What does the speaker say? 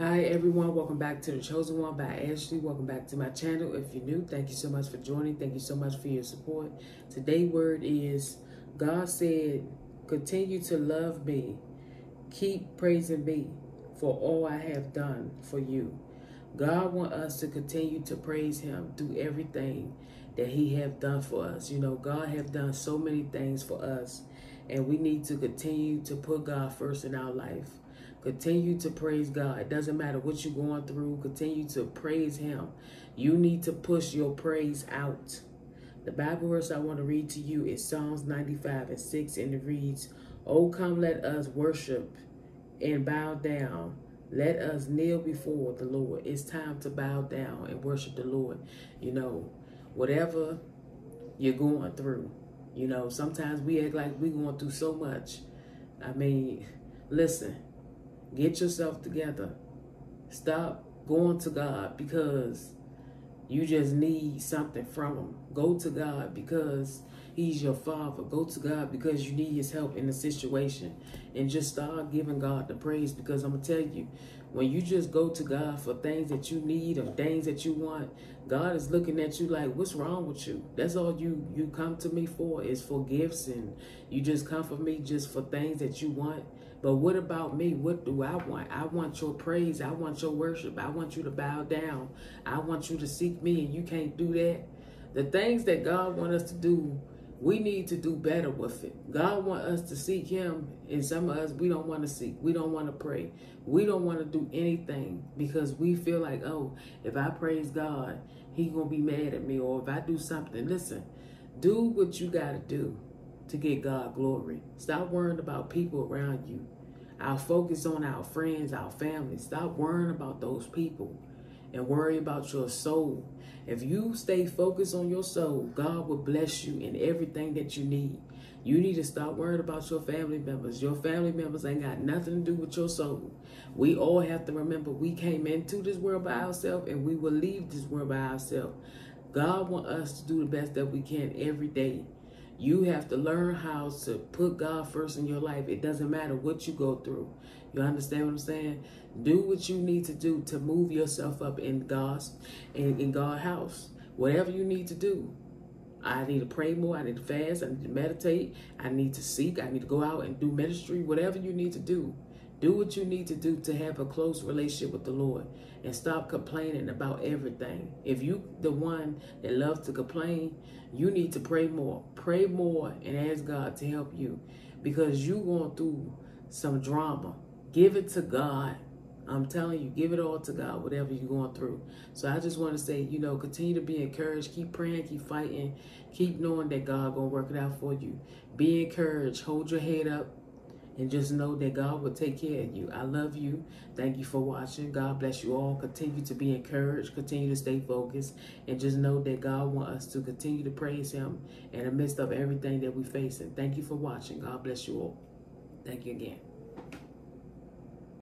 Hi everyone, welcome back to The Chosen One by Ashley. Welcome back to my channel. If you're new, thank you so much for joining. Thank you so much for your support. Today's word is God said, continue to love me. Keep praising me for all I have done for you. God want us to continue to praise him through everything that he have done for us. You know, God have done so many things for us and we need to continue to put God first in our life. Continue to praise God. It doesn't matter what you're going through. Continue to praise him. You need to push your praise out. The Bible verse I want to read to you is Psalms 95 and 6, and it reads, Oh, come let us worship and bow down. Let us kneel before the Lord. It's time to bow down and worship the Lord. You know, whatever you're going through, you know, sometimes we act like we're going through so much. I mean, listen, Get yourself together. Stop going to God because you just need something from him. Go to God because he's your father. Go to God because you need his help in the situation. And just start giving God the praise because I'm going to tell you, when you just go to God for things that you need or things that you want, God is looking at you like, what's wrong with you? That's all you, you come to me for is for gifts and you just come for me just for things that you want. But what about me? What do I want? I want your praise. I want your worship. I want you to bow down. I want you to seek me, and you can't do that. The things that God wants us to do, we need to do better with it. God want us to seek him, and some of us, we don't want to seek. We don't want to pray. We don't want to do anything because we feel like, oh, if I praise God, he going to be mad at me. Or if I do something, listen, do what you got to do to get God glory. Stop worrying about people around you. I'll focus on our friends, our family. Stop worrying about those people and worry about your soul. If you stay focused on your soul, God will bless you in everything that you need. You need to stop worrying about your family members. Your family members ain't got nothing to do with your soul. We all have to remember we came into this world by ourselves and we will leave this world by ourselves. God want us to do the best that we can every day. You have to learn how to put God first in your life. It doesn't matter what you go through. You understand what I'm saying? Do what you need to do to move yourself up in God's in, in God's house. Whatever you need to do. I need to pray more. I need to fast. I need to meditate. I need to seek. I need to go out and do ministry. Whatever you need to do. Do what you need to do to have a close relationship with the Lord and stop complaining about everything. If you the one that loves to complain, you need to pray more. Pray more and ask God to help you because you going through some drama. Give it to God. I'm telling you, give it all to God, whatever you're going through. So I just want to say, you know, continue to be encouraged. Keep praying, keep fighting. Keep knowing that God going to work it out for you. Be encouraged. Hold your head up and just know that God will take care of you. I love you. Thank you for watching. God bless you all. Continue to be encouraged. Continue to stay focused. And just know that God wants us to continue to praise him in the midst of everything that we face. And thank you for watching. God bless you all. Thank you again.